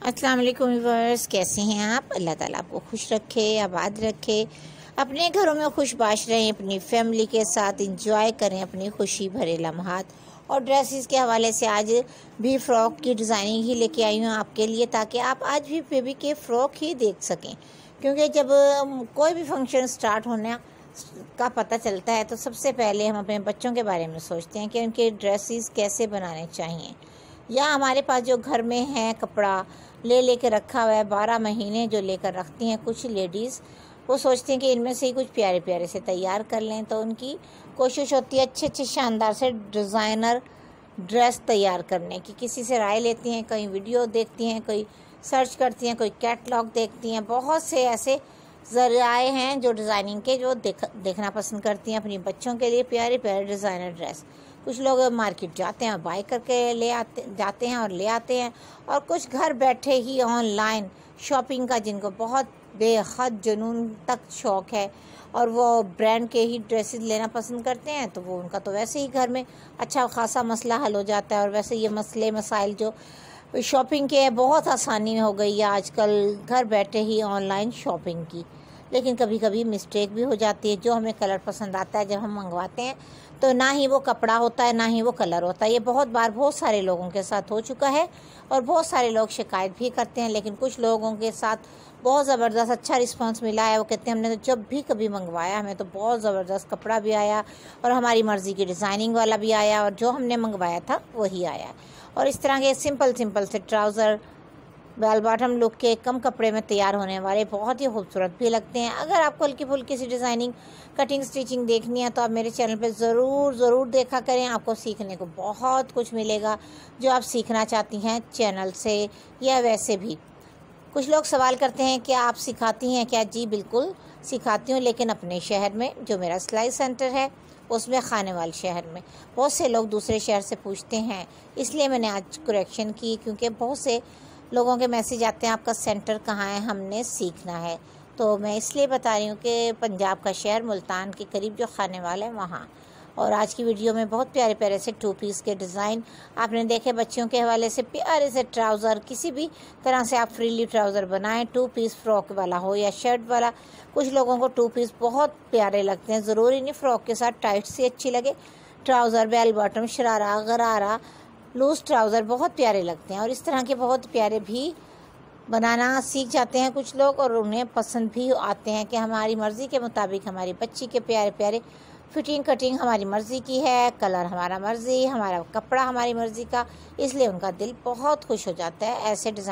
अस्सलाम वालेकुम व्यूवर्स कैसे हैं आप? अल्लाह ताला आपको खुश रखे, आबाद रखे। अपने घरों में खुश बाश रहें, अपनी फैमिली के साथ इंजॉय करें, अपनी खुशी भरे लम्हात। और ड्रेसेस के हवाले से आज भी फ़्रॉक की डिज़ाइनिंग ही लेके आई हूँ आपके लिए, ताकि आप आज भी बेबी के फ़्रॉक ही देख सकें। क्योंकि जब कोई भी फ़ंक्शन स्टार्ट होने का पता चलता है तो सबसे पहले हम अपने बच्चों के बारे में सोचते हैं कि उनके ड्रेसेस कैसे बनाने चाहिए। या हमारे पास जो घर में है कपड़ा ले लेके रखा हुआ है, बारह महीने जो लेकर रखती हैं कुछ लेडीज़, वो सोचती हैं कि इनमें से ही कुछ प्यारे प्यारे से तैयार कर लें तो उनकी कोशिश होती है अच्छे अच्छे शानदार से डिज़ाइनर ड्रेस तैयार करने की। किसी से राय लेती हैं, कहीं वीडियो देखती हैं, कोई सर्च करती हैं, कोई कैटलॉग देखती हैं, बहुत से ऐसे ज़राए हैं जो डिज़ाइनिंग के, जो देख, देखना पसंद करती हैं अपनी बच्चों के लिए प्यारे प्यारे डिज़ाइनर ड्रेस। कुछ लोग मार्केट जाते हैं बाई करके ले आते, जाते हैं और ले आते हैं और कुछ घर बैठे ही ऑनलाइन शॉपिंग का, जिनको बहुत बेहद जुनून तक शौक़ है और वो ब्रांड के ही ड्रेसेस लेना पसंद करते हैं तो वो उनका तो वैसे ही घर में अच्छा खासा मसला हल हो जाता है और वैसे ये मसले, मसाइल जो शॉपिंग के बहुत आसानी हो गई है आजकल घर बैठे ही ऑनलाइन शॉपिंग की। लेकिन कभी कभी मिस्टेक भी हो जाती है, जो हमें कलर पसंद आता है, जब हम मंगवाते हैं तो ना ही वो कपड़ा होता है, ना ही वो कलर होता है। ये बहुत बार बहुत सारे लोगों के साथ हो चुका है और बहुत सारे लोग शिकायत भी करते हैं, लेकिन कुछ लोगों के साथ बहुत ज़बरदस्त अच्छा रिस्पांस मिला है। वो कहते हैं, हमने तो जब भी कभी मंगवाया, हमें तो बहुत ज़बरदस्त कपड़ा भी आया और हमारी मर्ज़ी की डिज़ाइनिंग वाला भी आया और जो हमने मंगवाया था, वही आया। और इस तरह के सिंपल सिंपल से ट्राउज़र बेल बॉटम लुक के कम कपड़े में तैयार होने वाले, बहुत ही खूबसूरत भी लगते हैं। अगर आपको हल्की फुल्की सी डिज़ाइनिंग कटिंग स्टिचिंग देखनी है तो आप मेरे चैनल पे ज़रूर ज़रूर देखा करें। आपको सीखने को बहुत कुछ मिलेगा जो आप सीखना चाहती हैं चैनल से या वैसे भी। कुछ लोग सवाल करते हैं कि आप सिखाती हैं? क्या जी, बिल्कुल सिखाती हूँ, लेकिन अपने शहर में, जो मेरा सिलाई सेंटर है, उसमें खाने वाले शहर में। बहुत से लोग दूसरे शहर से पूछते हैं, इसलिए मैंने आज करेक्शन की, क्योंकि बहुत से लोगों के मैसेज आते हैं, आपका सेंटर कहाँ है, हमने सीखना है। तो मैं इसलिए बता रही हूँ कि पंजाब का शहर मुल्तान के करीब जो खाने वाला है, वहाँ। और आज की वीडियो में बहुत प्यारे प्यारे से टू पीस के डिज़ाइन आपने देखे, बच्चियों के हवाले से प्यारे से ट्राउज़र किसी भी तरह से आप फ्रीली ट्राउज़र बनाएँ टू पीस फ्रॉक वाला हो या शर्ट वाला, कुछ लोगों को टू पीस बहुत प्यारे लगते हैं। ज़रूरी नहीं फ़्रॉक के साथ टाइट सी अच्छी लगे ट्राउज़र बेल बॉटम शरारा, गरारा लूज ट्राउज़र बहुत प्यारे लगते हैं और इस तरह के बहुत प्यारे भी बनाना सीख जाते हैं कुछ लोग और उन्हें पसंद भी आते हैं कि हमारी मर्ज़ी के मुताबिक हमारी बच्ची के प्यारे प्यारे फिटिंग कटिंग हमारी मर्ज़ी की है कलर हमारा मर्ज़ी, हमारा कपड़ा हमारी मर्ज़ी का, इसलिए उनका दिल बहुत खुश हो जाता है, ऐसे डिज़ाइन